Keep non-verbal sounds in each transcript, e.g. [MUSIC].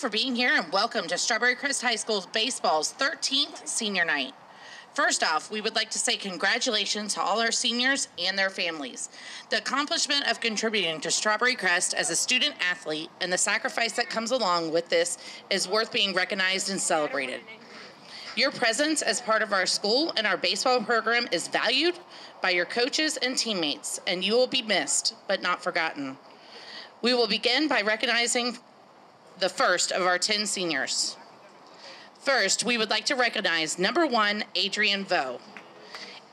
for being here and welcome to Strawberry Crest High School's baseball's 13th senior night. First off, we would like to say congratulations to all our seniors and their families. The accomplishment of contributing to Strawberry Crest as a student athlete and the sacrifice that comes along with this is worth being recognized and celebrated. Your presence as part of our school and our baseball program is valued by your coaches and teammates, and you will be missed, but not forgotten. We will begin by recognizing the first of our 10 seniors. First, we would like to recognize number one, Adrian Vo.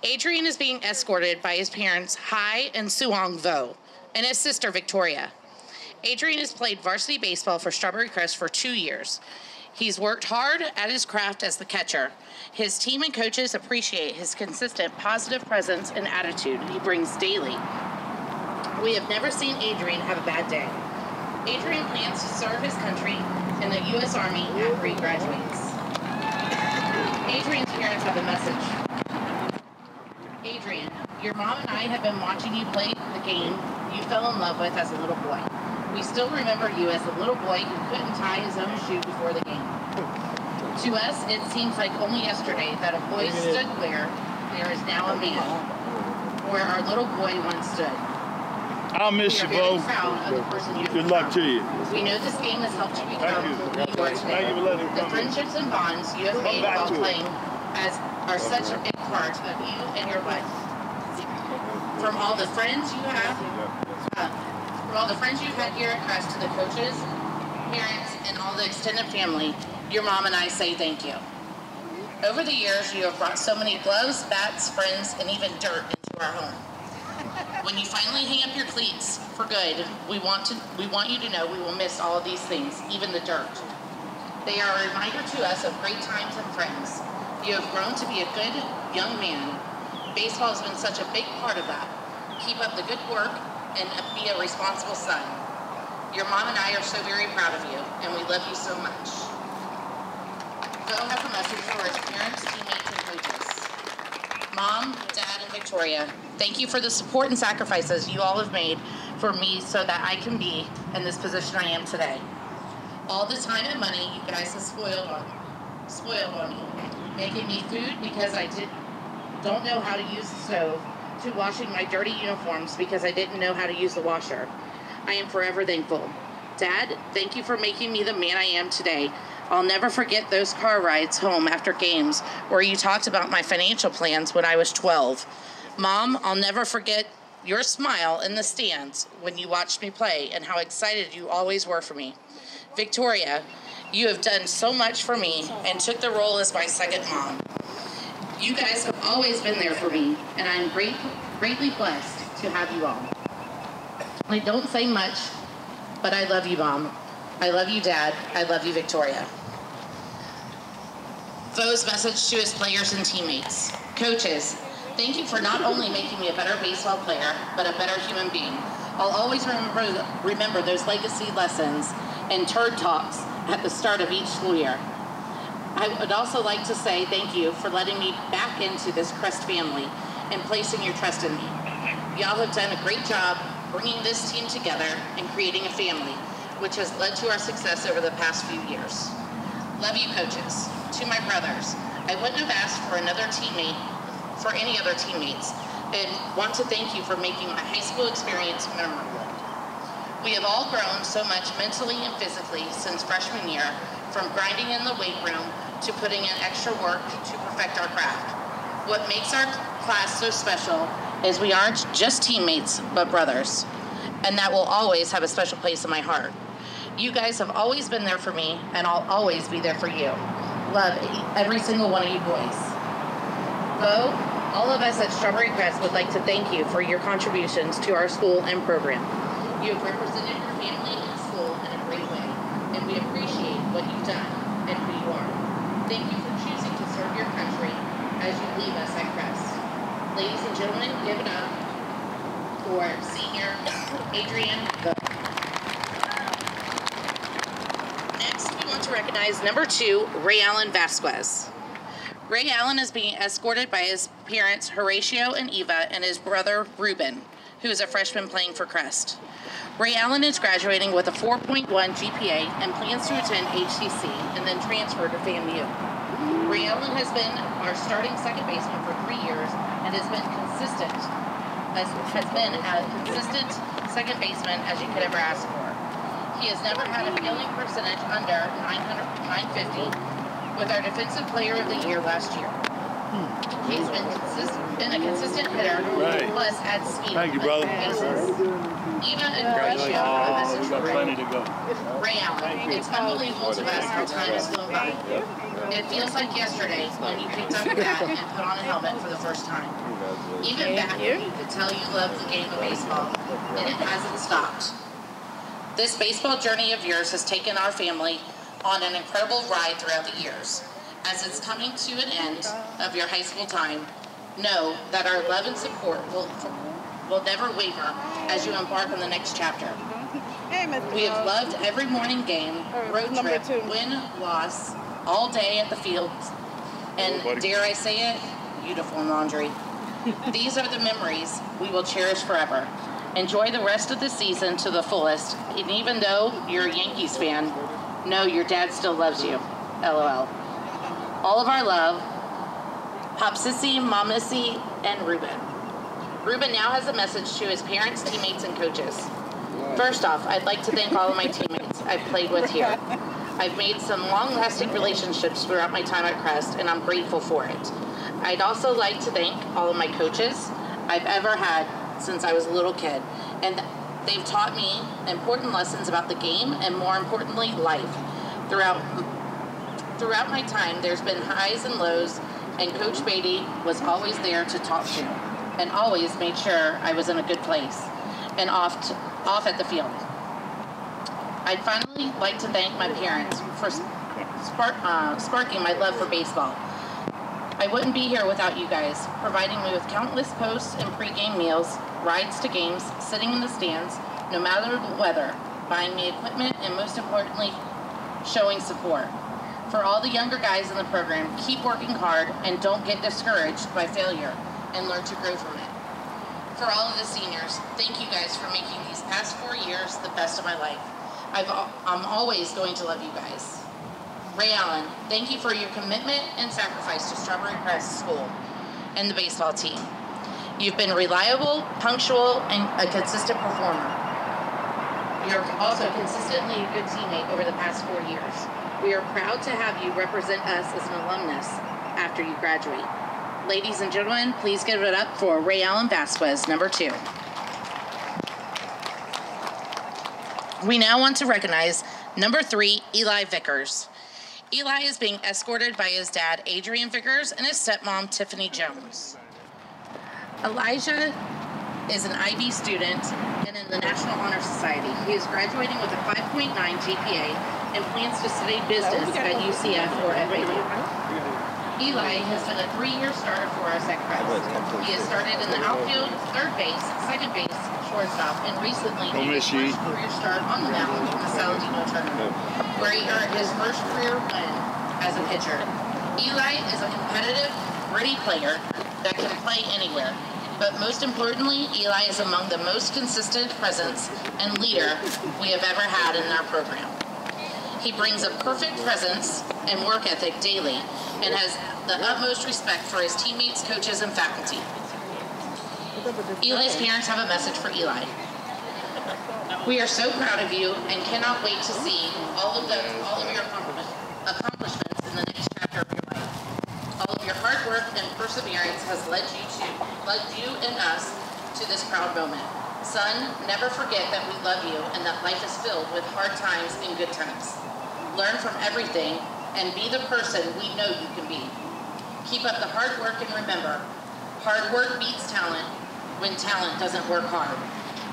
Adrian is being escorted by his parents, Hai and Suong Vo, and his sister, Victoria. Adrian has played varsity baseball for Strawberry Crest for two years. He's worked hard at his craft as the catcher. His team and coaches appreciate his consistent positive presence and attitude he brings daily. We have never seen Adrian have a bad day. Adrian plans to serve his country in the U.S. Army after he graduates. Adrian's parents have a message. Adrian, your mom and I have been watching you play the game you fell in love with as a little boy. We still remember you as a little boy who couldn't tie his own shoe before the game. To us, it seems like only yesterday that a boy stood where there is now a man, where our little boy once stood. I'll miss you, Bo. proud of the person you Good luck to you. we know this game has helped you become who you are today. Thank you for letting The friendships and bonds you have made while playing as are such a big part of you and your life. From all the friends you have, uh, from all the friends you've had here at Crest to the coaches, parents, and all the extended family, your mom and I say thank you. Over the years, you have brought so many gloves, bats, friends, and even dirt into our home. When you finally hang up your cleats for good, we want to we want you to know we will miss all of these things, even the dirt. They are a reminder to us of great times and friends. You have grown to be a good young man. Baseball has been such a big part of that. Keep up the good work and be a responsible son. Your mom and I are so very proud of you, and we love you so much. Phil has a message for his parents, teammates. Mom, Dad, and Victoria, thank you for the support and sacrifices you all have made for me so that I can be in this position I am today. All the time and money you guys have spoiled on spoiled on me, making me food because I did don't know how to use the stove, to washing my dirty uniforms because I didn't know how to use the washer. I am forever thankful. Dad, thank you for making me the man I am today. I'll never forget those car rides home after games where you talked about my financial plans when I was 12. Mom, I'll never forget your smile in the stands when you watched me play and how excited you always were for me. Victoria, you have done so much for me and took the role as my second mom. You guys have always been there for me, and I'm great, greatly blessed to have you all. I don't say much, but I love you, Mom. I love you, Dad. I love you, Victoria. Vo's message to his players and teammates. Coaches, thank you for not only making me a better baseball player, but a better human being. I'll always remember, remember those legacy lessons and turd talks at the start of each school year. I would also like to say thank you for letting me back into this Crest family and placing your trust in me. Y'all have done a great job bringing this team together and creating a family, which has led to our success over the past few years. Love you, coaches. To my brothers, I wouldn't have asked for another teammate, for any other teammates, and want to thank you for making my high school experience memorable. We have all grown so much mentally and physically since freshman year, from grinding in the weight room to putting in extra work to perfect our craft. What makes our class so special is we aren't just teammates, but brothers. And that will always have a special place in my heart. You guys have always been there for me, and I'll always be there for you. Love every single one of you boys. Bo, all of us at Strawberry Crest would like to thank you for your contributions to our school and program. You have represented your family and school in a great way, and we appreciate what you've done and who you are. Thank you for choosing to serve your country as you leave us at Crest. Ladies and gentlemen, give it up for senior Adrian Vo. Next, we want to recognize number two, Ray Allen Vasquez. Ray Allen is being escorted by his parents, Horatio and Eva, and his brother, Ruben, who is a freshman playing for Crest. Ray Allen is graduating with a 4.1 GPA and plans to attend HCC and then transfer to FAMU. Ray Allen has been our starting second baseman for three years and has been consistent, has, has been a consistent second baseman as you could ever ask for. He has never had a fielding percentage under 900, 950 with our defensive player of the year last year. Hmm. He's been consistent, been a consistent hitter, Right. plus adds speed. Thank you, brother. bases. Even in ratio, a Oh, message we got plenty Ray. to go. Ray Allen, it's unbelievable to us how time has flown by. It feels like yesterday when you picked up your bat and put on a helmet for the first time. Even back when you could tell you loved the game of baseball, and it hasn't stopped. This baseball journey of yours has taken our family on an incredible ride throughout the years. As it's coming to an end of your high school time, know that our love and support will, will never waver as you embark on the next chapter. We have loved every morning game, road number trip, two. win, loss, all day at the field, and dare I say it, uniform laundry. [LAUGHS] These are the memories we will cherish forever. Enjoy the rest of the season to the fullest, and even though you're a Yankees fan, know your dad still loves you. LOL. All of our love, Popsissy, Momissy, and Ruben. Ruben now has a message to his parents, teammates, and coaches. First off, I'd like to thank all of my teammates I've played with here. I've made some long lasting relationships throughout my time at Crest, and I'm grateful for it. I'd also like to thank all of my coaches I've ever had since I was a little kid, and they've taught me important lessons about the game and, more importantly, life. Throughout throughout my time, there's been highs and lows, and Coach Beatty was always there to talk to, and always made sure I was in a good place and off to, off at the field. I'd finally like to thank my parents for spark, uh, sparking my love for baseball. I wouldn't be here without you guys, providing me with countless posts and pregame meals, rides to games, sitting in the stands, no matter the weather, buying me equipment, and most importantly, showing support. For all the younger guys in the program, keep working hard and don't get discouraged by failure and learn to grow from it. For all of the seniors, thank you guys for making these past four years the best of my life. I've, I'm always going to love you guys. Ray Allen, thank you for your commitment and sacrifice to Strawberry Crest School and the baseball team. You've been reliable, punctual, and a consistent performer. You're also consistently a good teammate over the past four years. We are proud to have you represent us as an alumnus after you graduate. Ladies and gentlemen, please give it up for Ray Allen Vasquez, number two. We now want to recognize number three, Eli Vickers. Eli is being escorted by his dad, Adrian Vickers, and his stepmom, Tiffany Jones. Elijah is an IB student and in the National Honor Society. He is graduating with a 5.9 GPA and plans to study business at UCF or Baylor. Eli has been a three-year starter for us at Crest. He has started in the outfield, third base, second base, shortstop, and recently Don't made miss his first career start on the mound in the Saladino tournament, where he earned his first career win as a pitcher. Eli is a competitive, gritty player that can play anywhere. But most importantly, Eli is among the most consistent presence and leader we have ever had in our program. He brings a perfect presence and work ethic daily and has the utmost respect for his teammates, coaches, and faculty. Eli's parents have a message for Eli. We are so proud of you and cannot wait to see all of all of your accomplishments in the next chapter of your life. All of your hard work and perseverance has led you to led you and us to this proud moment. Son, never forget that we love you and that life is filled with hard times and good times. Learn from everything and be the person we know you can be. Keep up the hard work and remember, hard work beats talent when talent doesn't work hard.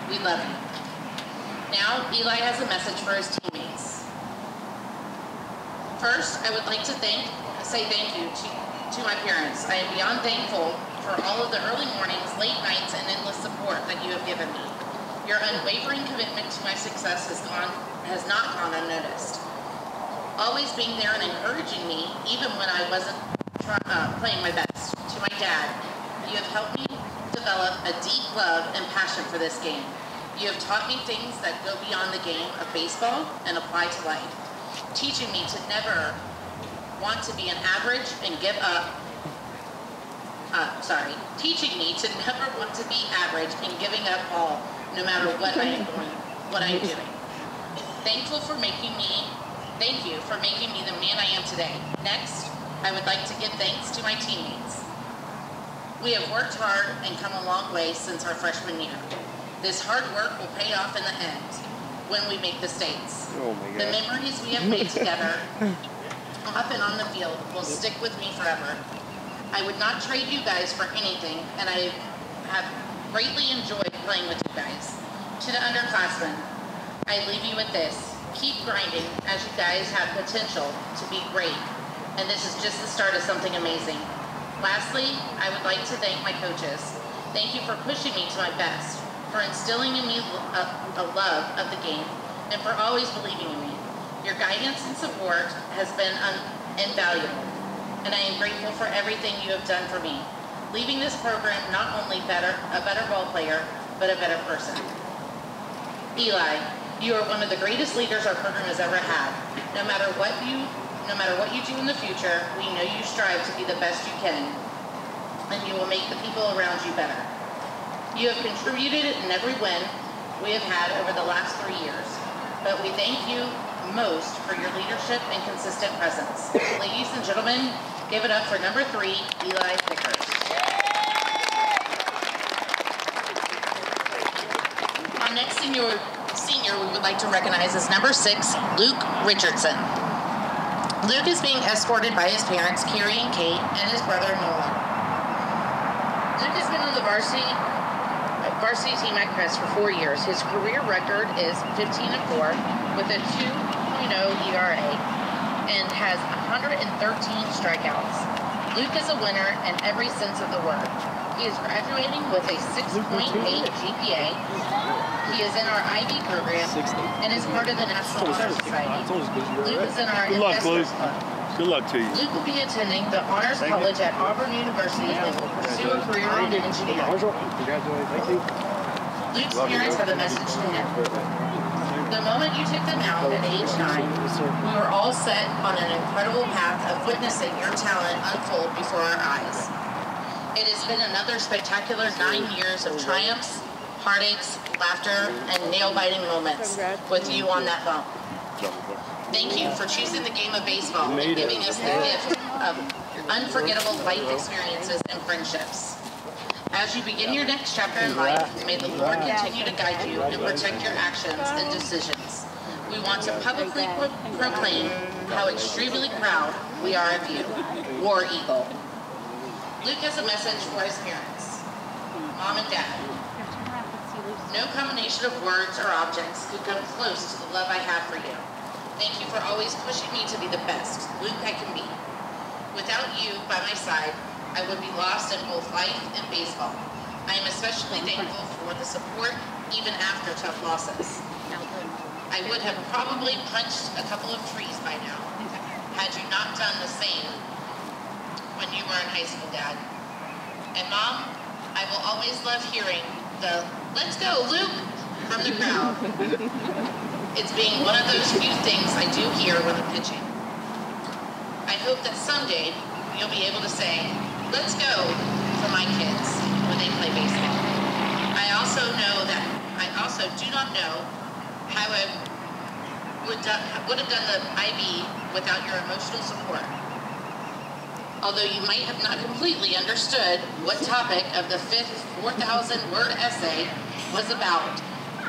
We love you. Now, Eli has a message for his teammates. First, I would like to thank, say thank you to, to my parents. I am beyond thankful for all of the early mornings, late nights, and endless support that you have given me. Your unwavering commitment to my success has gone has not gone unnoticed. Always being there and encouraging me, even when I wasn't uh, playing my best. To my dad, you have helped me develop a deep love and passion for this game. You have taught me things that go beyond the game of baseball and apply to life, teaching me to never want to be an average and give up. Uh, sorry, teaching me to never want to be average and giving up all, no matter what I am doing, what I am doing. Thankful for making me, thank you for making me the man I am today. Next, I would like to give thanks to my teammates. We have worked hard and come a long way since our freshman year. This hard work will pay off in the end when we make the states. Oh The memories we have made together, [LAUGHS] up and on the field, will stick with me forever. I would not trade you guys for anything, and I have greatly enjoyed playing with you guys. To the underclassmen, I leave you with this. Keep grinding as you guys have potential to be great, and this is just the start of something amazing. Lastly, I would like to thank my coaches. Thank you for pushing me to my best, for instilling in me a, love of the game, and for always believing in me. Your guidance and support has been invaluable, and I am grateful for everything you have done for me, leaving this program not only better, a better ball player, but a better person. Eli, you are one of the greatest leaders our program has ever had. No matter what you, no matter what you do in the future, we know you strive to be the best you can, and you will make the people around you better. You have contributed in every win we have had over the last three years, but we thank you most for your leadership and consistent presence. Ladies and gentlemen, give it up for number three, Eli Vickers. Our next senior, senior we would like to recognize is number six, Luke Richardson. Luke is being escorted by his parents, Carrie and Kate, and his brother Nolan. Luke has been on the varsity varsity team at Crest for four years. His career record is 15 and 4 with a 2.0 ERA and has 113 strikeouts. Luke is a winner in every sense of the word. He is graduating with a 6.8 GPA. He is in our IB program and is part of the National Honor Society. Luke is in our Good luck, Luke. Good luck to you. Luke will be attending the Honors College at Auburn University and will pursue a career in engineering. Congratulations. Thank you. Luke's parents have a message to him. The moment you took them out at age nine, we were all set on an incredible path of witnessing your talent unfold before our eyes. It has been another spectacular nine years of triumphs, heartaches, laughter, and nail-biting moments with you on that bump. Thank you for choosing the game of baseball and giving us the gift of unforgettable life experiences and friendships. As you begin your next chapter in life, may the Lord continue to guide you and protect your actions and decisions. We want to publicly pro- proclaim how extremely proud we are of you, War Eagle. Luke has a message for his parents. Mom and Dad, no combination of words or objects could come close to the love I have for you. Thank you for always pushing me to be the best Luke I can be. Without you by my side, I would be lost in both life and baseball. I am especially thankful for the support even after tough losses. I would have probably punched a couple of trees by now had you not done the same when you were in high school, Dad. And Mom, I will always love hearing the "Let's go, Luke" from the crowd. [LAUGHS] It's being one of those few things I do hear when I'm pitching. I hope that someday you'll be able to say, let's go for my kids when they play baseball. I also know that, I also do not know how I would, do, would have done the IB without your emotional support. Although you might have not completely understood what topic of the fifth 4,000 word essay was about,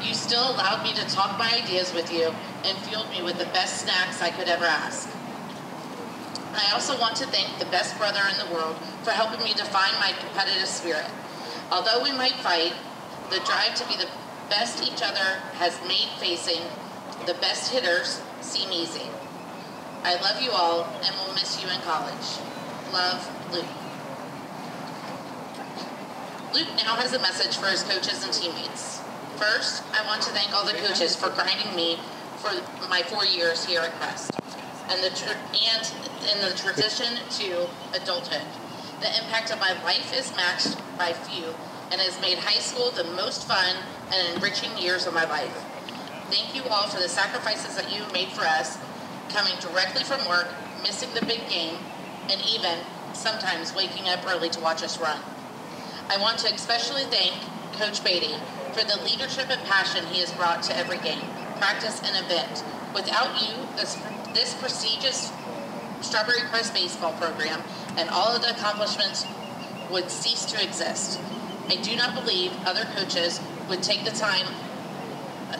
you still allowed me to talk my ideas with you and fueled me with the best snacks I could ever ask. I also want to thank the best brother in the world for helping me define my competitive spirit. Although we might fight, the drive to be the best each other has made facing the best hitters seem easy. I love you all and will miss you in college. Love, Luke. Luke now has a message for his coaches and teammates. First, I want to thank all the coaches for grinding me for my four years here at Crest and the and in the transition to adulthood. The impact of my life is matched by few, and has made high school the most fun and enriching years of my life. Thank you all for the sacrifices that you made for us, coming directly from work, missing the big game, and even sometimes waking up early to watch us run. I want to especially thank Coach Beatty for the leadership and passion he has brought to every game, practice, and event. Without you, this, this prestigious Strawberry Crest baseball program and all of the accomplishments would cease to exist. I do not believe other coaches would take the time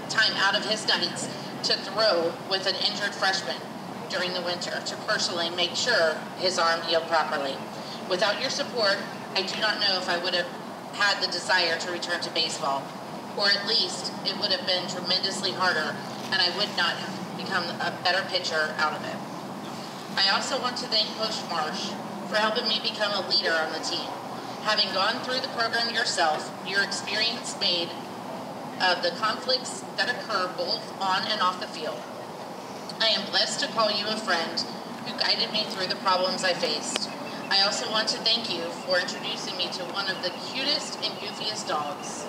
time out of his nights to throw with an injured freshman during the winter to personally make sure his arm healed properly. Without your support, I do not know if I would have had the desire to return to baseball, or at least it would have been tremendously harder and I would not have become a better pitcher out of it. I also want to thank Coach Marsh for helping me become a leader on the team. Having gone through the program yourself, your experience made of the conflicts that occur both on and off the field. I am blessed to call you a friend who guided me through the problems I faced. I also want to thank you for introducing me to one of the cutest and goofiest dogs.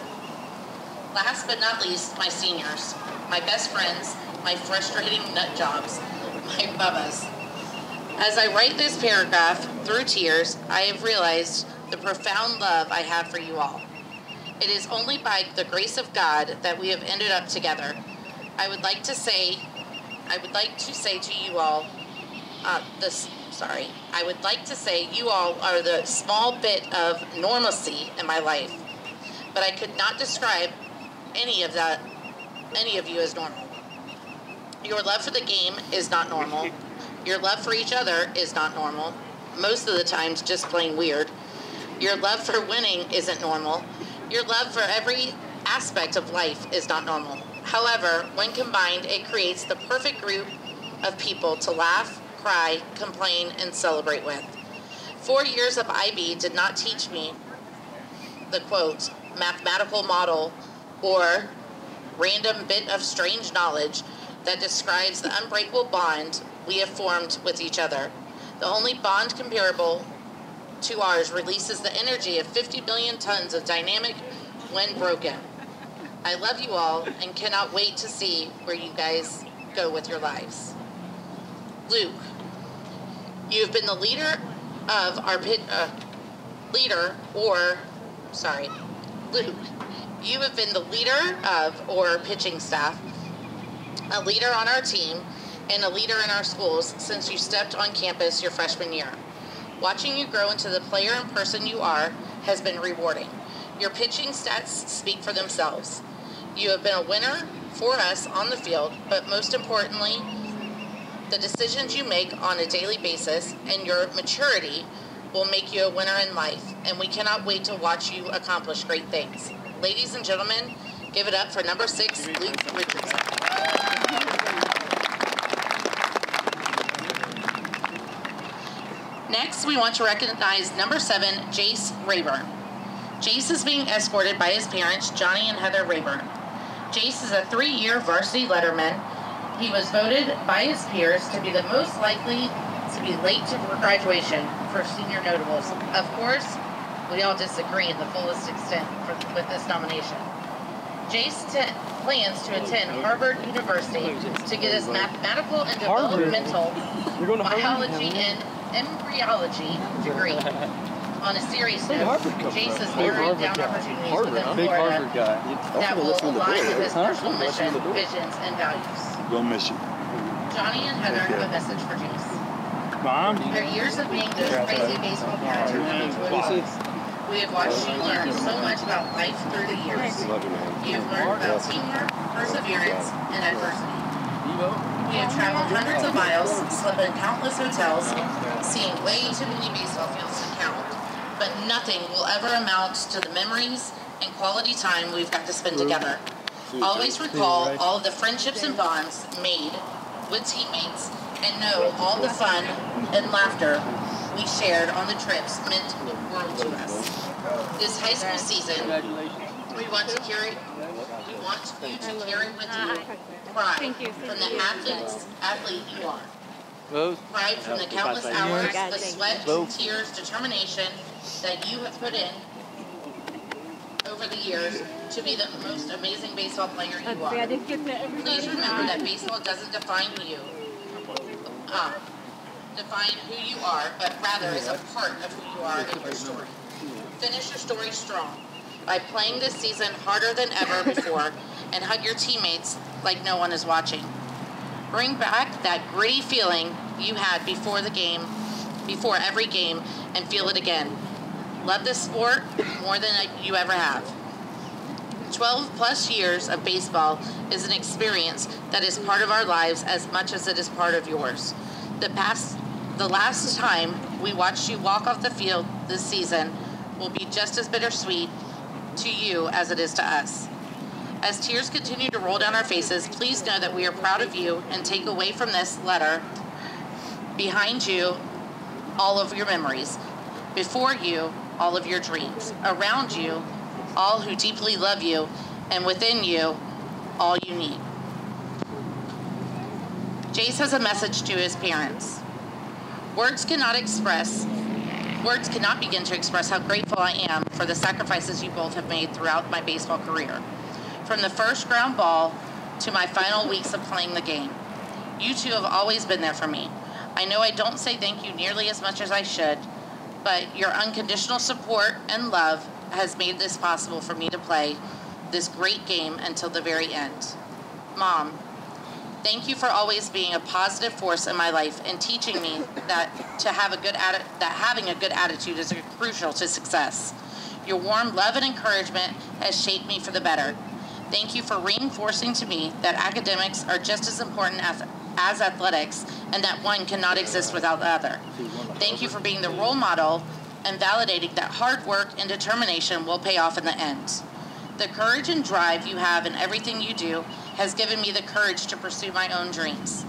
Last but not least, my seniors, my best friends, my frustrating nut jobs, [LAUGHS] my bubbas. As I write this paragraph through tears, I have realized the profound love I have for you all. It is only by the grace of God that we have ended up together. I would like to say, I would like to say to you all, uh, this, sorry, I would like to say you all are the small bit of normalcy in my life, but I could not describe any of that, any of you as normal. Your love for the game is not normal. Your love for each other is not normal. Most of the times, just plain weird. Your love for winning isn't normal. Your love for every aspect of life is not normal. However, when combined, it creates the perfect group of people to laugh, cry, complain, and celebrate with. Four years of IB did not teach me the quote, mathematical model or random bit of strange knowledge that describes the unbreakable bond we have formed with each other. The only bond comparable to ours releases the energy of 50 billion tons of dynamic when broken. I love you all and cannot wait to see where you guys go with your lives. Luke, you have been the leader of our pit, uh, leader or, sorry, Luke, you have been the leader of or pitching staff, a leader on our team, and a leader in our schools since you stepped on campus your freshman year. Watching you grow into the player and person you are has been rewarding. Your pitching stats speak for themselves. You have been a winner for us on the field, but most importantly, the decisions you make on a daily basis and your maturity will make you a winner in life, and we cannot wait to watch you accomplish great things. Ladies and gentlemen, give it up for number six, Luke Richardson. Next, we want to recognize number seven, Jace Rayburn. Jace is being escorted by his parents, Johnny and Heather Rayburn. Jace is a three-year varsity letterman. He was voted by his peers to be the most likely to be late to graduation for senior notables. Of course, we all disagree in the fullest extent for, with this nomination. Jace plans to attend Harvard University to get his mathematical and developmental biology and embryology degree. On a serious note, Jace is narrowing down opportunities within Florida that will align with his personal mission, visions, and values. Go miss you. Johnny and Heather have a message for Jace. Mom? Their years of being those crazy baseball parents are coming to an. We have watched you learn so much about life through the years. You have learned about teamwork, perseverance, and adversity. We have traveled hundreds of miles, slept in countless hotels, seen way too many baseball fields to count, but nothing will ever amount to the memories and quality time we've got to spend together. Always recall all the friendships and bonds made with teammates and know all the fun and laughter we shared on the trips meant the world to us. This high school season, we want to carry we want you to carry with you pride from the athletes athlete you are. Pride from the countless hours, the sweat, tears, determination that you have put in over the years to be the most amazing baseball player you are. I didn't get that every Please remember that baseball doesn't define you, um, define who you are, but rather is a part of who you are in your story. Finish your story strong by playing this season harder than ever before [LAUGHS] and hug your teammates like no one is watching. Bring back that gritty feeling you had before the game, before every game, and feel it again. Love this sport more than you ever have. 12 plus years of baseball is an experience that is part of our lives as much as it is part of yours. The past the last time we watched you walk off the field this season will be just as bittersweet to you as it is to us. As tears continue to roll down our faces, please know that we are proud of you and take away from this letter behind you all of your memories, before you all of your dreams, around you all who deeply love you, and within you all you need. Jace has a message to his parents. Words cannot express, words cannot begin to express how grateful I am for the sacrifices you both have made throughout my baseball career. From the first ground ball to my final weeks of playing the game, you two have always been there for me. I know I don't say thank you nearly as much as I should, but your unconditional support and love has made this possible for me to play this great game until the very end. Mom, thank you for always being a positive force in my life and teaching me that to have a good atti- that having a good attitude is crucial to success. Your warm love and encouragement has shaped me for the better. Thank you for reinforcing to me that academics are just as important as, as athletics and that one cannot exist without the other. Thank you for being the role model and validating that hard work and determination will pay off in the end. The courage and drive you have in everything you do has given me the courage to pursue my own dreams.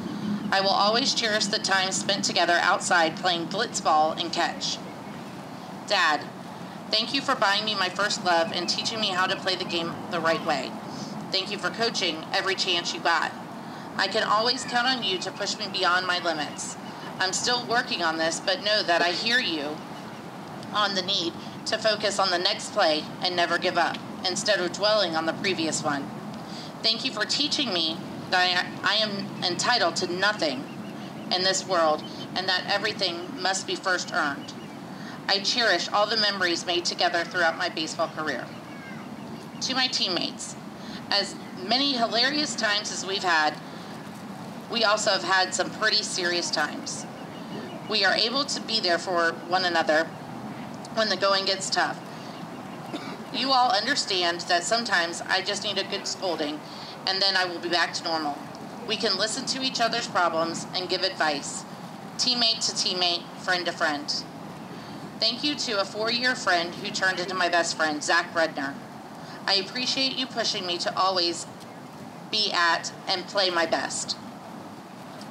I will always cherish the time spent together outside playing blitzball and catch. Dad, thank you for buying me my first love and teaching me how to play the game the right way. Thank you for coaching every chance you got. I can always count on you to push me beyond my limits. I'm still working on this, but know that I hear you on the need to focus on the next play and never give up instead of dwelling on the previous one. Thank you for teaching me that I, I am entitled to nothing in this world and that everything must be first earned. I cherish all the memories made together throughout my baseball career. To my teammates, as many hilarious times as we've had, we also have had some pretty serious times. We are able to be there for one another when the going gets tough. You all understand that sometimes I just need a good scolding and then I will be back to normal. We can listen to each other's problems and give advice, teammate to teammate, friend to friend. Thank you to a four year friend who turned into my best friend, Zach Redner. I appreciate you pushing me to always be at and play my best.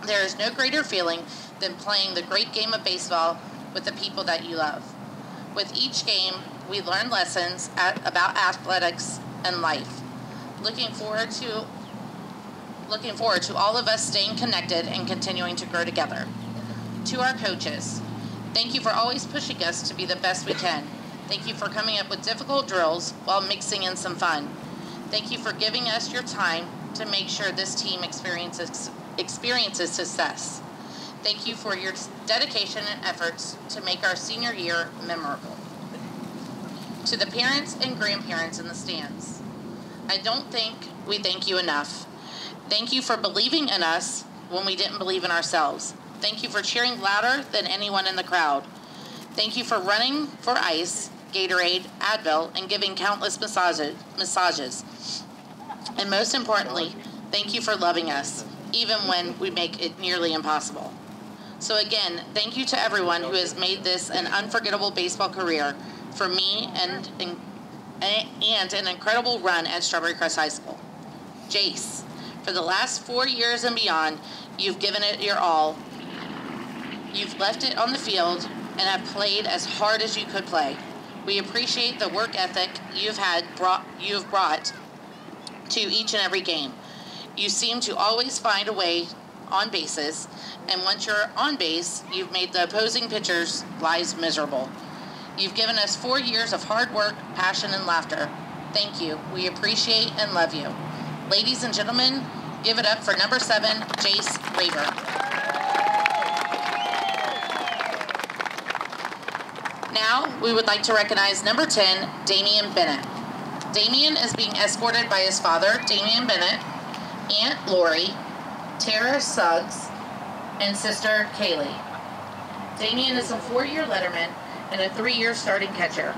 There is no greater feeling than playing the great game of baseball with the people that you love. With each game, we learn lessons at, about athletics and life. Looking forward to looking forward to all of us staying connected and continuing to grow together. To our coaches, thank you for always pushing us to be the best we can. Thank you for coming up with difficult drills while mixing in some fun. Thank you for giving us your time to make sure this team experiences experiences success. Thank you for your dedication and efforts to make our senior year memorable. To the parents and grandparents in the stands, I don't think we thank you enough. Thank you for believing in us when we didn't believe in ourselves. Thank you for cheering louder than anyone in the crowd. Thank you for running for ice, Gatorade, Advil, and giving countless massages. And most importantly, thank you for loving us, even when we make it nearly impossible. So again, thank you to everyone who has made this an unforgettable baseball career for me and, and, an incredible run at Strawberry Crest High School. Jace, for the last four years and beyond, you've given it your all. You've left it on the field and have played as hard as you could play. We appreciate the work ethic you've had brought you've brought to each and every game. You seem to always find a way on bases, and once you're on base, you've made the opposing pitchers' lives miserable. You've given us four years of hard work, passion, and laughter. Thank you. We appreciate and love you. Ladies and gentlemen, give it up for number seven, Jace Raver. Now, we would like to recognize number 10, Damian Bennett. Damian is being escorted by his father, Damian Bennett, Aunt Lori, Tara Suggs, and sister Kaylee. Damian is a four-year letterman and a three-year starting catcher.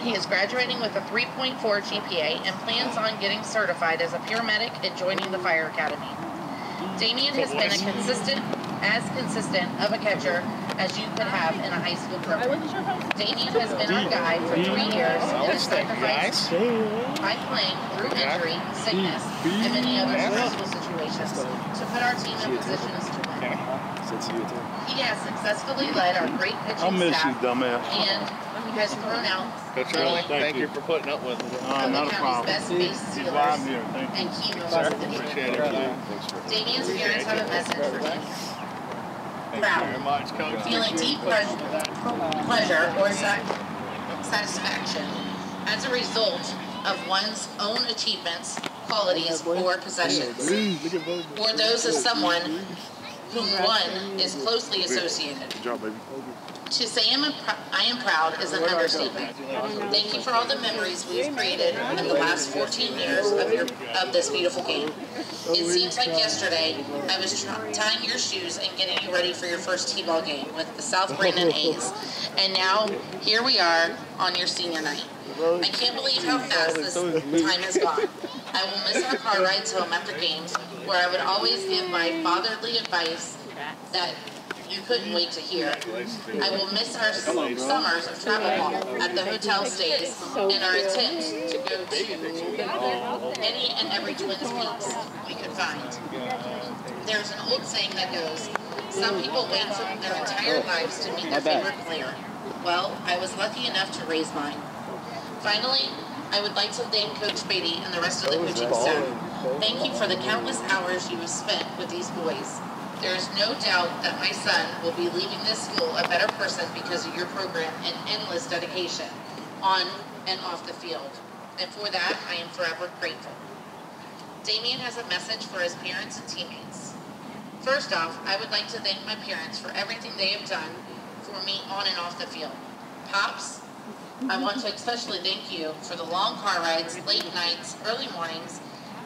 He is graduating with a 3.4 GPA and plans on getting certified as a paramedic and joining the fire academy. Damian has been a consistent, as consistent of a catcher as you could have in a high school program. Damian has been our guy for three years and has sacrificed by playing through injury, sickness, and many other stressful situations to put our team in positions to win. He has successfully led our great pitching I'll miss you, staff dumbass. and has thrown out Coach many Early, thank, Thank you you. for putting up with it. Uh, the not a county's problem. best base He's why I'm stealers here. Thank you. and key most Sir, of the game. appreciate it. Damian's parents have a message for him. Thank you Proud. very much, Coach. feeling deep pleasure, pleasure or satisfaction as a result of one's own achievements, qualities, or possessions, or those of someone whom one is closely associated. Good job, baby. To say I'm pr- I am proud is an understatement. Thank you for all the memories we've created in the last 14 years of your of this beautiful game. It seems like yesterday I was tr- tying your shoes and getting you ready for your first T-ball game with the South Brandon A's, and now here we are on your senior night. I can't believe how fast this time has gone. I will miss our car rides home after games, where I would always give my fatherly advice that you couldn't wait to hear. I will miss our summers of travel ball at the hotel stays and our attempts to go to any and every Twins Peaks we could find. There's an old saying that goes, some people wait their entire lives to meet their favorite player. Well, I was lucky enough to raise mine. Finally, I would like to thank Coach Beatty and the rest of the coaching staff. Thank you for the countless hours you have spent with these boys. There is no doubt that my son will be leaving this school a better person because of your program and endless dedication on and off the field. And for that, I am forever grateful. Damian has a message for his parents and teammates. First off, I would like to thank my parents for everything they have done for me on and off the field. Pops, I want to especially thank you for the long car rides, late nights, early mornings,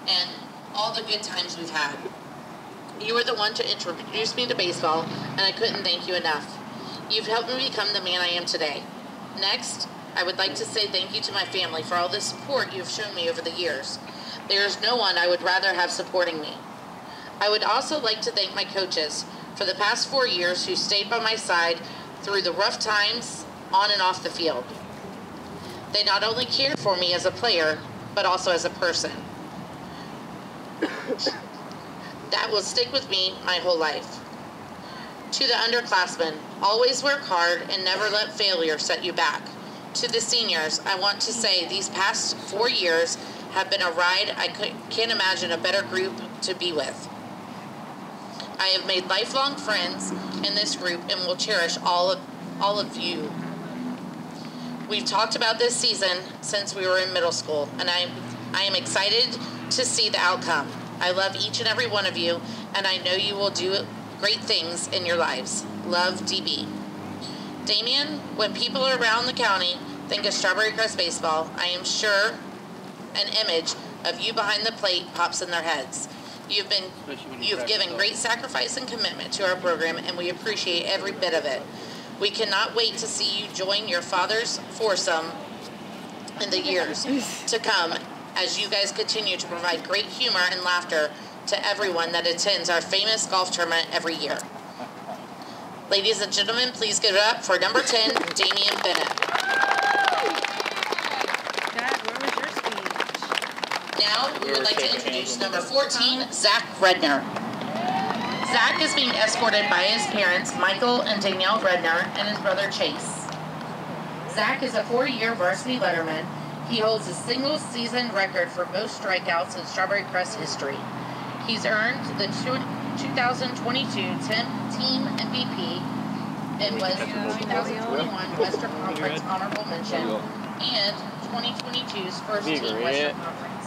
and all the good times we've had. You were the one to introduce me to baseball, and I couldn't thank you enough. You've helped me become the man I am today. Next, I would like to say thank you to my family for all the support you've shown me over the years. There is no one I would rather have supporting me. I would also like to thank my coaches for the past four years who stayed by my side through the rough times on and off the field. They not only cared for me as a player, but also as a person. That will stick with me my whole life. To the underclassmen, always work hard and never let failure set you back. To the seniors, I want to say these past four years have been a ride I can't imagine a better group to be with. I have made lifelong friends in this group and will cherish all of, all of you. We've talked about this season since we were in middle school, and I, I am excited to see the outcome. I love each and every one of you, and I know you will do great things in your lives. Love, DB. Damian, when people around the county think of Strawberry Crest baseball, I am sure an image of you behind the plate pops in their heads. You've been you've given great sacrifice and commitment to our program and we appreciate every bit of it. We cannot wait to see you join your father's foursome in the years to come as you guys continue to provide great humor and laughter to everyone that attends our famous golf tournament every year. Ladies and gentlemen, please give it up for number 10, Damian Bennett. Dad, where was your speech? Now, we would like to introduce number 14, Zach Redner. Zach is being escorted by his parents, Michael and Danielle Redner, and his brother Chase. Zach is a four-year varsity letterman. He holds a single-season record for most strikeouts in Strawberry Crest history. He's earned the 2022 Team Team MVP and was 2021 Western Conference Honorable Mention and 2022's first team? Western Conference.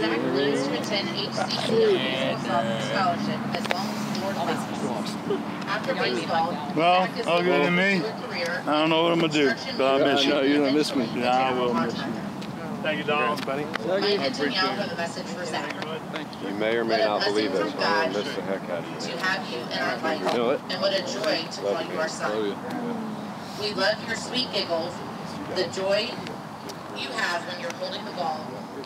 Zach plans to attend HCC baseball scholarship as long as the board allows. After baseball, Well, Zach is all good looking to me. career I don't know what I'm gonna do, but I miss you. you're gonna miss me. Yeah, I will miss you. Thank you, Don. buddy. Mike I appreciate Danielle it. have a message for Zach. You may or may not believe blessing this, but I'm miss the heck out of To you. have you in our life, You know it. and what a joy to call Love you you. our Love son. you. We love your sweet giggles, the joy you have when you're holding the ball,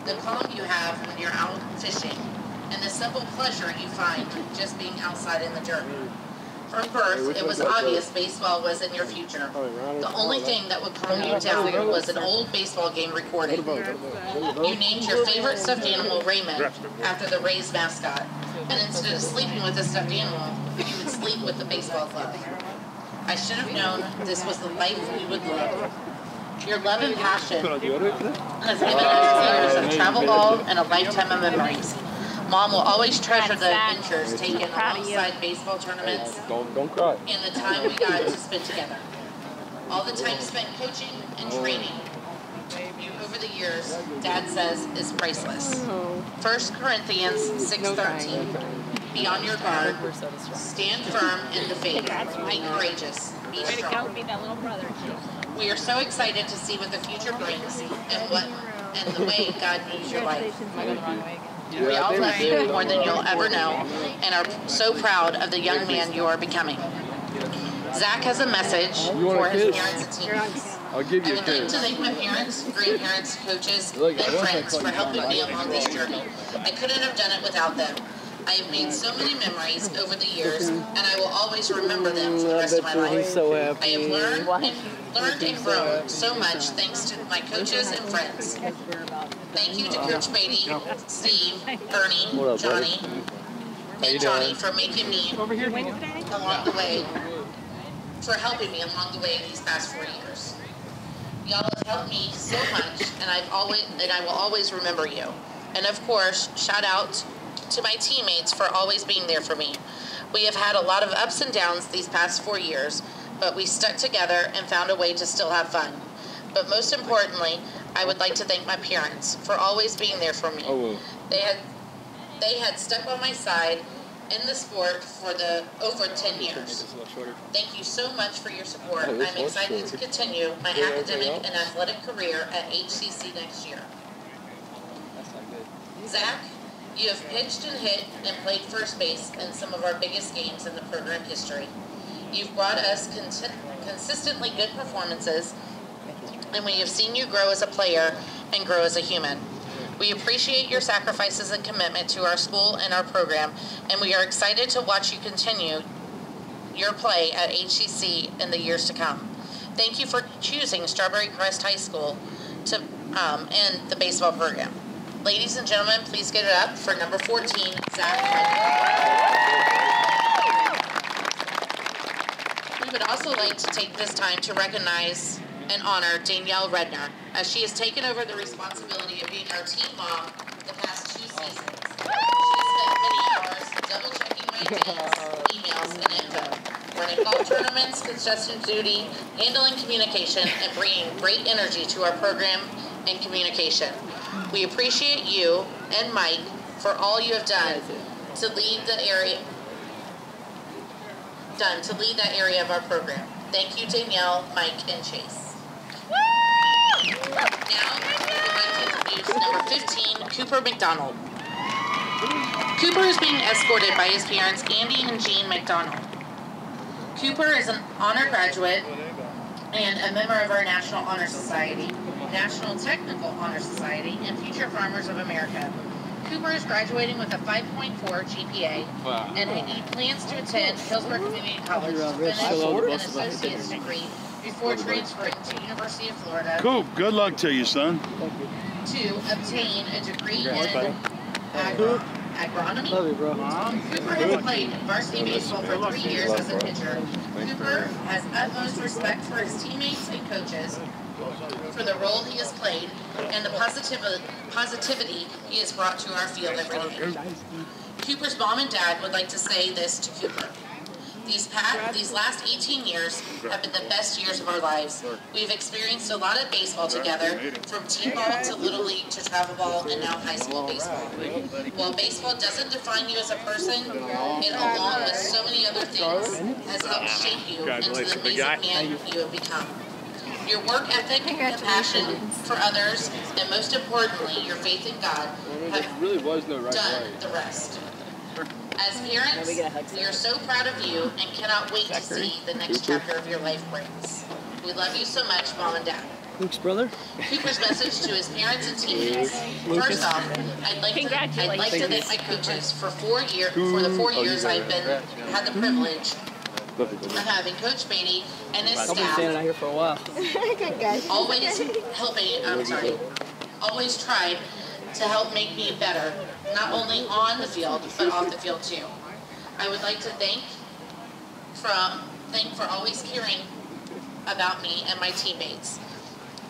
the calm you have when you're out fishing, and the simple pleasure you find just being outside in the dirt. From birth, it was obvious baseball was in your future. The only thing that would calm you down was an old baseball game recording. You named your favorite stuffed animal Raymond after the Rays mascot. And instead of sleeping with a stuffed animal, you would sleep with the baseball club. I should have known this was the life we would live. Your love and passion has given us years of travel ball and a lifetime of memories. Mom will always treasure the adventures taken alongside baseball tournaments Don't, don't cry. and the time we got to spend together. All the time spent coaching and training you over the years, Dad says, is priceless. 1 Corinthians 6.13 Be on your guard. Stand firm in the faith. Be courageous. Be Way to go, strong. be that little brother. We are so excited to see what the future brings and what and the way God moves your life. We all love you more than you'll ever know and are so proud of the young man you are becoming. Zach has a message want for a his kiss? parents and teammates. I'll give I you a would like kiss. to thank my parents, grandparents, coaches, and friends for helping me along this journey. I couldn't have done it without them. I have made so many memories over the years, and I will always remember them for the rest of my life. so I have learned and learned and grown so much thanks to my coaches and friends. Thank you to Coach Beatty, Steve, Ernie, What up. Johnny, you and Johnny for making me Wednesday? along the way, for helping me along the way these past four years. Y'all have helped me so much, and I've always and I will always remember you. And of course, shout out to my teammates for always being there for me. We have had a lot of ups and downs these past four years, but we stuck together and found a way to still have fun. But most importantly, I would like to thank my parents for always being there for me. Oh. They had they had stuck by my side in the sport for the over 10 years. Thank you so much for your support. Oh, I'm excited to continue my Yeah, academic and athletic career at HCC next year. Zach, you have pitched and hit and played first base in some of our biggest games in the program history. You've brought us consi- consistently good performances, and we have seen you grow as a player and grow as a human. We appreciate your sacrifices and commitment to our school and our program, and we are excited to watch you continue your play at HCC in the years to come. Thank you for choosing Strawberry Crest High School to um, and the baseball program. Ladies and gentlemen, please get it up for number 14, Zach. We would also like to take this time to recognize and honor Danielle Redner as she has taken over the responsibility of being our team mom the past two seasons. She spent many hours double checking my emails, and info, running golf tournaments, contestant duty, handling communication, and bringing great energy to our program and communication. We appreciate you and Mike for all you have done to lead the area done to lead that area of our program. Thank you, Danielle, Mike, and Chase. Now, we would like to introduce number 15, Cooper McDonald. Cooper is being escorted by his parents, Andy and Jean McDonald. Cooper is an honor graduate and a member of our National Honor Society, National Technical Honor Society, and Future Farmers of America. Cooper is graduating with a 5.4 GPA, and he plans to attend Hillsborough Community College to finish an associate's degree before transferring to University of Florida Cool. Good luck to you, son. to obtain a degree Congrats, buddy. in agro- agronomy. Love you, bro. Cooper has played varsity baseball for three years as a pitcher. Cooper has utmost respect for his teammates and coaches, for the role he has played, and the positiv- positivity he has brought to our field every day. Cooper's mom and dad would like to say this to Cooper. These past, these last 18 years have been the best years of our lives. We've experienced a lot of baseball together, from t-ball to little league to travel ball and now high school baseball. While baseball doesn't define you as a person, it along with so many other things has helped shape you into the amazing man you have become. Your work ethic, compassion for others, and most importantly, your faith in God have really was no right done way. the rest. [LAUGHS] As parents, we are so proud of you and cannot wait to see the next chapter of your life brings. We love you so much, Mom and Dad. Luke's brother? Cooper's message to his parents and teammates. First off, I'd like to I'd like to thank my coaches for four year for the four years I've been had the privilege of having uh-huh, Coach Beatty and his staff. I've been standing out here for a while. [LAUGHS] Good guys. always helping. I'm sorry, always tried to help make me better, not only on the field but off the field too. I would like to thank from thank for always caring about me and my teammates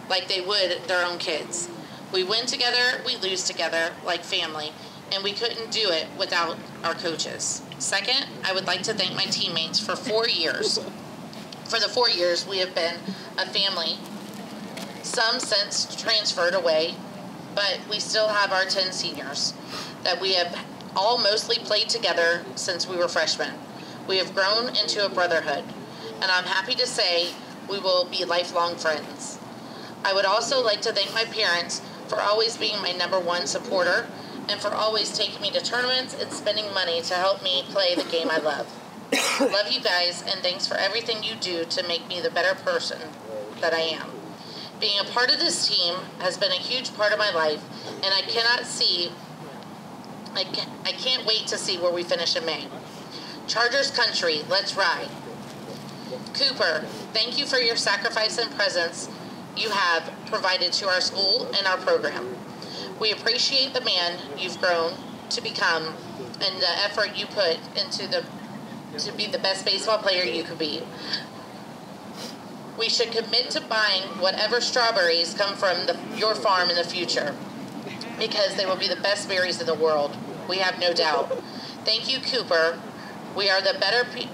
like they would their own kids. We win together, we lose together like family, and we couldn't do it without our coaches. Second, I would like to thank my teammates for four years. For the four years we have been a family, some since transferred away, but we still have our 10 seniors that we have all mostly played together since we were freshmen. We have grown into a brotherhood, and I'm happy to say we will be lifelong friends. I would also like to thank my parents for always being my number one supporter and for always taking me to tournaments and spending money to help me play the game I love. love you guys and thanks for everything you do to make me the better person that I am. Being a part of this team has been a huge part of my life and I cannot see I can't, I can't wait to see where we finish in May. Chargers country, let's ride. Cooper, thank you for your sacrifice and presence you have provided to our school and our program. We appreciate the man you've grown to become and the effort you put into the to be the best baseball player you could be. We should commit to buying whatever strawberries come from the, your farm in the future because they will be the best berries in the world. We have no doubt. Thank you, Cooper. We are the better pe-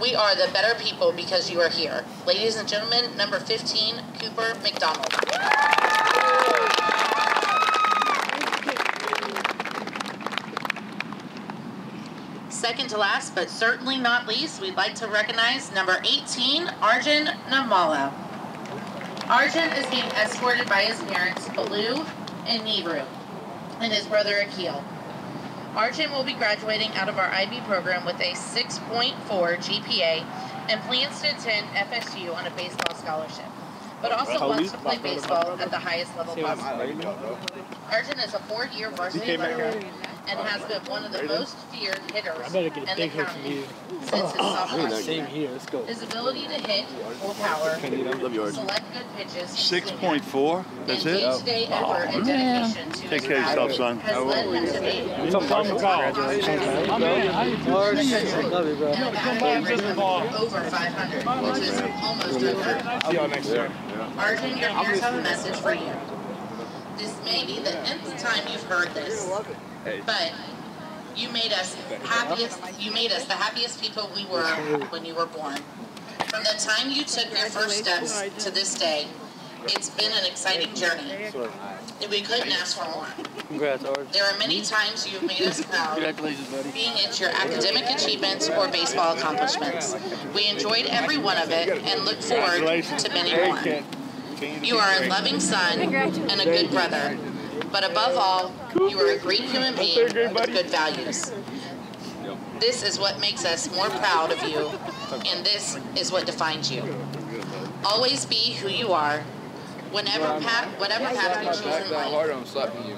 we are the better people because you are here. Ladies and gentlemen, number 15, Cooper McDonald. Second to last, but certainly not least, we'd like to recognize number 18, Arjun Namala. Arjun is being escorted by his parents, Balu and Nehru, and his brother Akil. Arjun will be graduating out of our IB program with a 6.4 GPA and plans to attend FSU on a baseball scholarship, but also wants to play baseball at the highest level possible. Arjun is a four-year varsity veteran and has been one of the most feared hitters I better get a in the big hit from county you. since his [LAUGHS] sophomore Same season. here. Let's go. His ability to hit, full power, Love you, Arjun. select good pitches, Six point four, that's and it? day-to-day effort oh. and dedication to Take his care of craft yourself, son. has led him to be Congratulations, man. Love you, bro. and a batting average of over 500, which is almost over. See y'all next year. Arjun, your parents have a message for you. This may be the nth time you've heard this, but you made us happiest. You made us the happiest people we were when you were born. From the time you took your first steps to this day, it's been an exciting journey. We couldn't ask for more. Congrats, Arj. There are many times you've made us proud Congratulations, being it your academic achievements or baseball accomplishments. We enjoyed every one of it and look forward to many more. You are a loving son and a good brother, but above all, you are a great human being with good values. This is what makes us more proud of you, and this is what defines you. Always be who you are. Whenever path, whatever path you choose in life, Harder, I'm slapping you.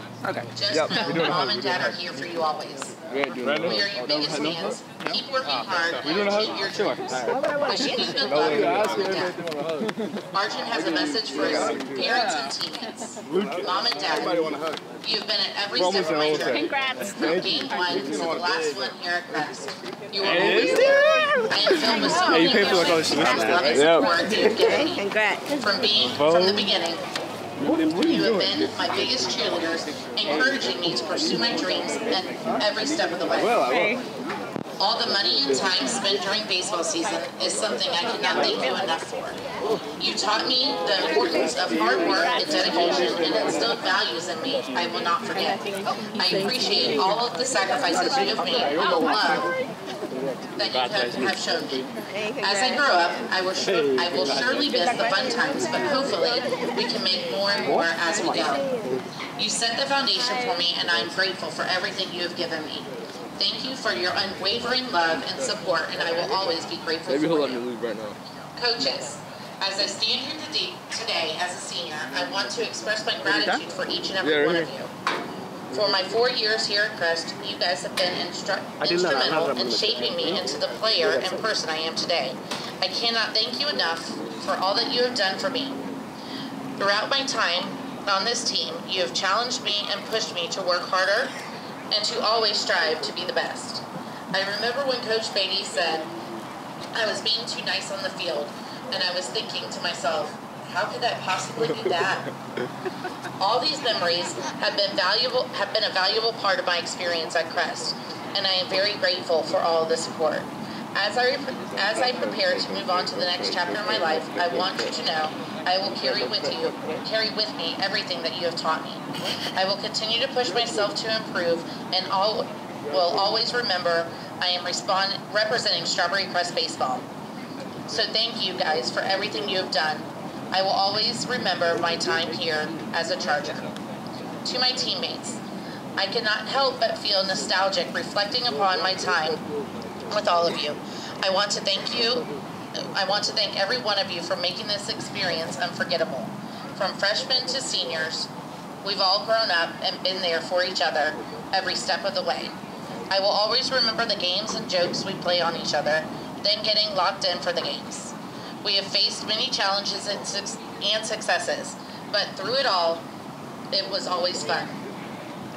just know we're doing a mom and dad are here for you always. We ain't doing We are your biggest fans. Keep working hard and achieve your dreams. Wishing you good luck, mom and dad. Arjun has a message for his parents and teammates. Mom and Everybody want dad, a hug. you've been at every We're almost step of my there, journey. Congrats. From game one to the last one here at Crest. You were always there. I am filled with so many wishes and love and support you've given me. Congrats. From being, from the beginning, you have been my biggest cheerleaders, encouraging me to pursue my dreams at every step of the way. I. All the money and time spent during baseball season is something I cannot thank you enough for. You taught me the importance of hard work and dedication and instilled values in me I will not forget. I appreciate all of the sacrifices you have made and the love that you have, have shown me. As I grow up, I will, sure, I will surely miss the fun times, but hopefully we can make more and more as we go. You set the foundation for me, and I'm grateful for everything you have given me. Thank you for your unwavering love and support, and I will always be grateful Maybe for he'll let me you. leave right now. Coaches, as I stand here today, today as a senior, I want to express my gratitude for each and every Yeah, right one of you. For my four years here at Crest, you guys have been instru- I did not- I instrumental in in shaping me into the player and person I am today. I cannot thank you enough for all that you have done for me. Throughout my time on this team, you have challenged me and pushed me to work harder and to always strive to be the best. I remember when Coach Beatty said I was being too nice on the field, and I was thinking to myself, how could that possibly be that? [LAUGHS] All these memories have been valuable have been a valuable part of my experience at Crest, and I am very grateful for all the support. As I as I prepare to move on to the next chapter of my life, I want you to know I will carry with you carry with me everything that you have taught me. I will continue to push myself to improve, and all will always remember I am respond, representing Strawberry Crest baseball. So thank you guys for everything you have done. I will always remember my time here as a Charger. To my teammates, I cannot help but feel nostalgic reflecting upon my time with all of you. I want to thank you. I want to thank every one of you for making this experience unforgettable. From freshmen to seniors, we've all grown up and been there for each other every step of the way. I will always remember the games and jokes we play on each other, then getting locked in for the games. We have faced many challenges and, suc- and successes, but through it all, it was always fun.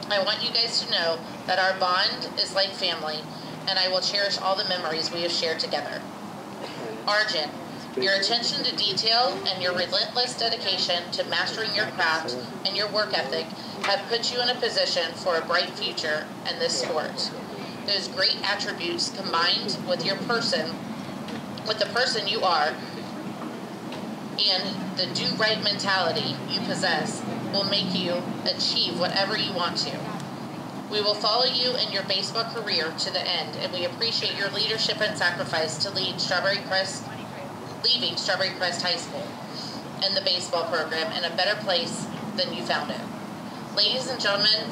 I want you guys to know that our bond is like family, and I will cherish all the memories we have shared together. Arjun, your attention to detail and your relentless dedication to mastering your craft and your work ethic have put you in a position for a bright future in this sport. Those great attributes combined with your person, with the person you are, and the do right mentality you possess will make you achieve whatever you want to. We will follow you in your baseball career to the end, and we appreciate your leadership and sacrifice to lead Strawberry Crest, leaving Strawberry Crest High School and the baseball program in a better place than you found it. Ladies and gentlemen,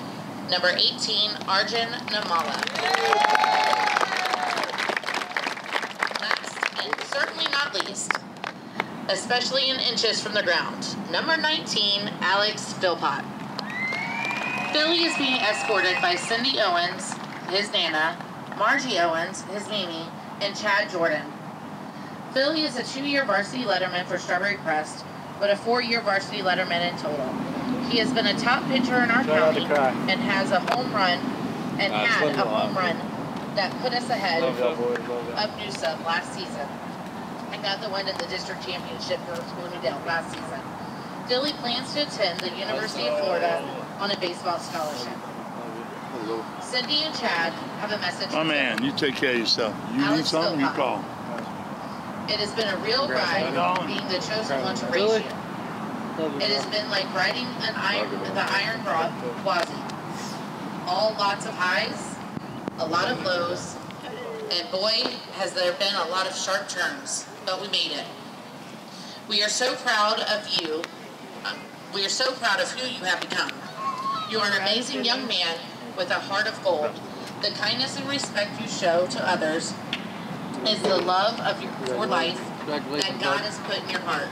number 18, Arjun Namala. Last and certainly not least, especially in inches from the ground, number 19, Alex Philpott. Philly is being escorted by Cindy Owens, his Nana, Margie Owens, his Mimi, and Chad Jordan. Philly is a two-year varsity letterman for Strawberry Crest, but a four-year varsity letterman in total. He has been a top pitcher in our Try county and has a home run and Nice. had a you a lot. home run that put us ahead Love y'all boys, love y'all. of Newsome last season. I got the win in the district championship for Bloomingdale last season. Philly plans to attend the University of Florida on a baseball scholarship. Cindy and Chad have a message. My man, you take care of yourself. You need Alex something, you call. It has been a real ride being the chosen one to raise Really? you. It has been like riding an iron, the iron bra- Gwazi. All lots of highs, a lot of lows, and boy, has there been a lot of sharp turns, but we made it. We are so proud of you. We are so proud of who you have become. You are an amazing young man with a heart of gold. The kindness and respect you show to others is the love of your for life that God has put in your heart.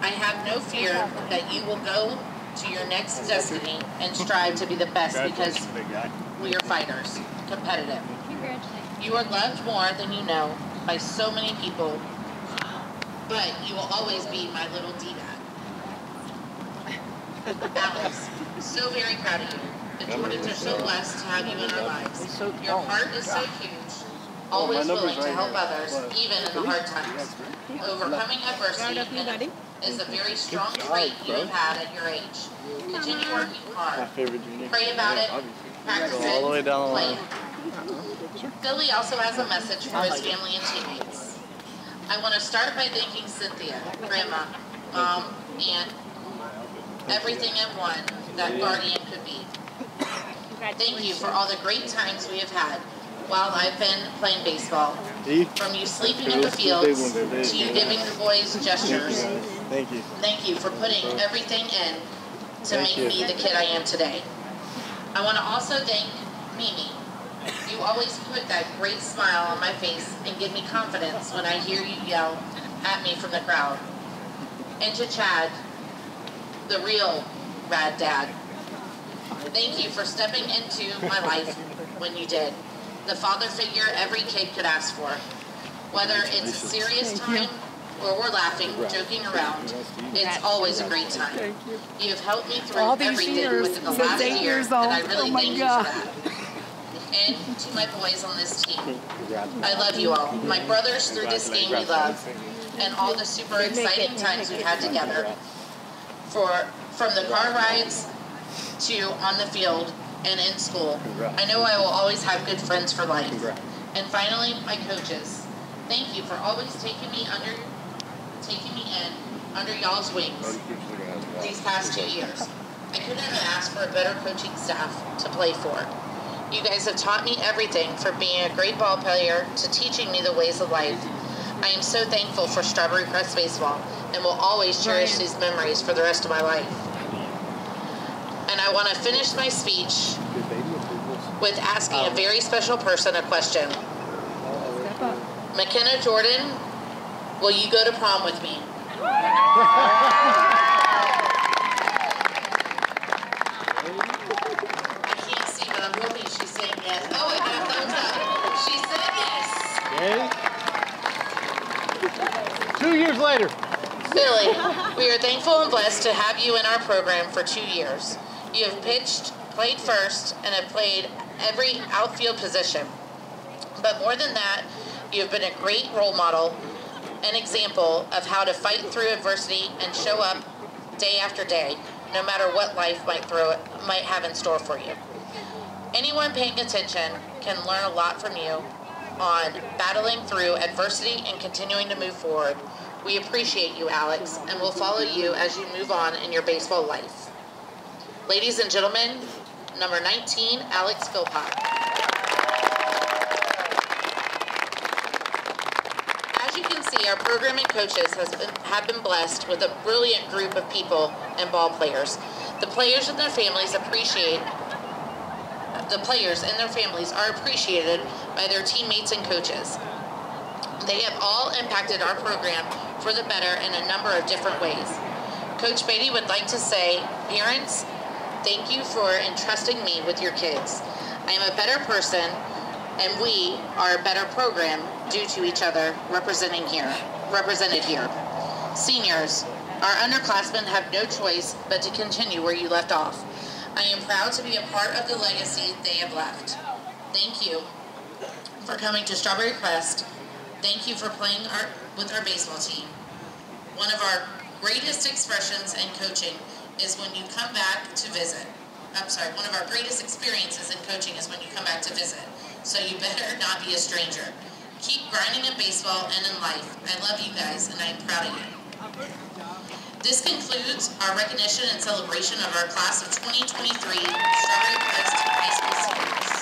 I have no fear that you will go to your next destiny and strive to be the best because Congratulations, big guy. we are fighters, competitive. You are loved more than you know by so many people, but you will always be my little D-Bat. [LAUGHS] Alex, so very proud of you. The Jordans are so blessed to have you in our lives. Your heart is so huge, always willing to help others, even in the hard times. Overcoming adversity is a very strong trait you have had at your age. Continue working My hard. favorite junior. Pray about it, practice All the way it, down the play line. it. [LAUGHS] Philly also has a message for his family and teammates. I want to start by thanking Cynthia, Grandma, Mom, Aunt, everything and one that guardian could be. Thank you for all the great times we have had while I've been playing baseball. From you sleeping in the fields to you giving the boys gestures. Thank you. Thank you for putting everything in to make me the kid I am today. I want to also thank Mimi. You always put that great smile on my face and give me confidence when I hear you yell at me from the crowd. And to Chad, the real rad dad. Thank you for stepping into my life when you did. The father figure every kid could ask for. Whether it's a serious time or we're laughing, joking around, it's always a great time. You have helped me through All these everything years, within the last eight year, years and I really Oh thank God. you for that. And to my boys on this team, I love you all. My brothers through this game we love, and all the super exciting times we've had together. For from the car rides to on the field and in school. I know I will always have good friends for life. And finally, my coaches. Thank you for always taking me under taking me in under y'all's wings these past two years. I couldn't have asked for a better coaching staff to play for. You guys have taught me everything from being a great ball player to teaching me the ways of life. I am so thankful for Strawberry Crest Baseball and will always cherish these memories for the rest of my life. And I want to finish my speech with asking a um. very special person a question. McKenna Jordan, will you go to prom with me? I can't see, but I'm hoping she's saying yes. Oh, I got a thumbs up. She said yes. Okay. Two years later. Philly, we are thankful and blessed to have you in our program for two years. You have pitched, played first, and have played every outfield position. But more than that, you have been a great role model, an example of how to fight through adversity and show up day after day, no matter what life might throw might have in store for you. Anyone paying attention can learn a lot from you on battling through adversity and continuing to move forward. We appreciate you, Alex, and will follow you as you move on in your baseball life. Ladies and gentlemen, number 19, Alex Philpott. As you can see, our program and coaches been, have been blessed with a brilliant group of people and ball players. The players and their families appreciate the players and their families are appreciated by their teammates and coaches. They have all impacted our program for the better in a number of different ways. Coach Beatty would like to say, parents, thank you for entrusting me with your kids. I am a better person and we are a better program due to each other representing here, represented here. Seniors, our underclassmen have no choice but to continue where you left off. I am proud to be a part of the legacy they have left. Thank you for coming to Strawberry Crest. Thank you for playing our, with our baseball team. One of our greatest expressions in coaching is when you come back to visit. I'm sorry, one of our greatest experiences in coaching is when you come back to visit. So you better [LAUGHS] not be a stranger. Keep grinding in baseball and in life. I love you guys and I'm proud of you. This concludes our recognition and celebration of our class of 2023 Strawberry Crest High School seniors.